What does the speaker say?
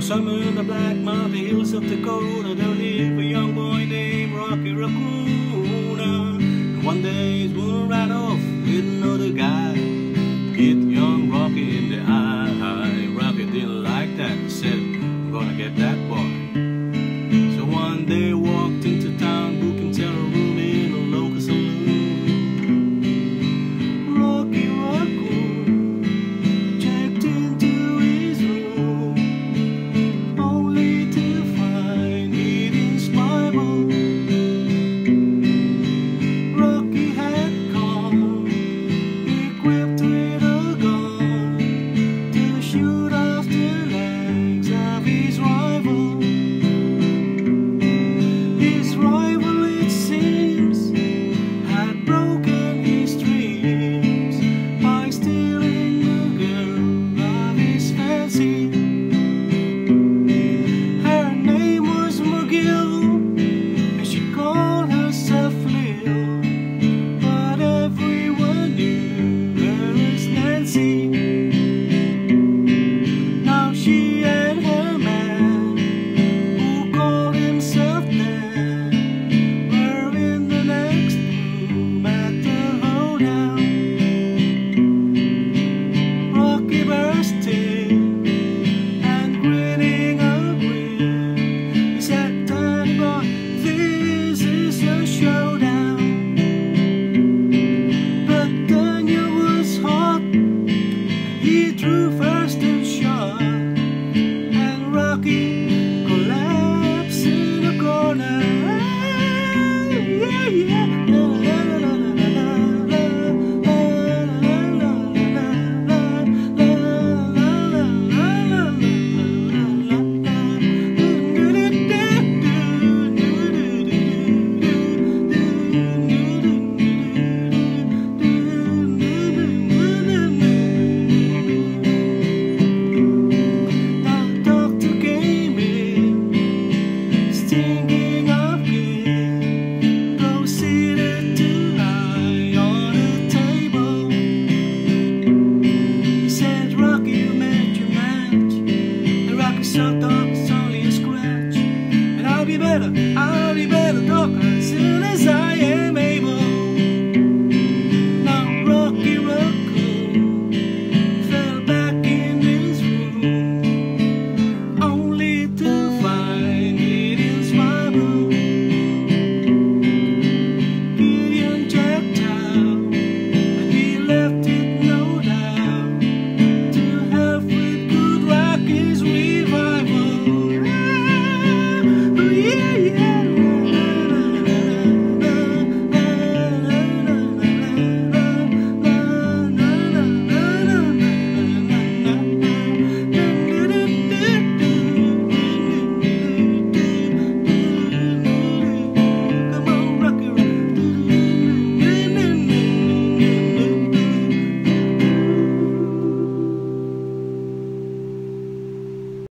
Now somewhere in the black mountain hills of Dakota There lived a young boy named Rocky Raccoon. And one day he's gonna ride off with another corner. Oh, yeah, yeah. shut up, it's only a scratch, and I'll be better.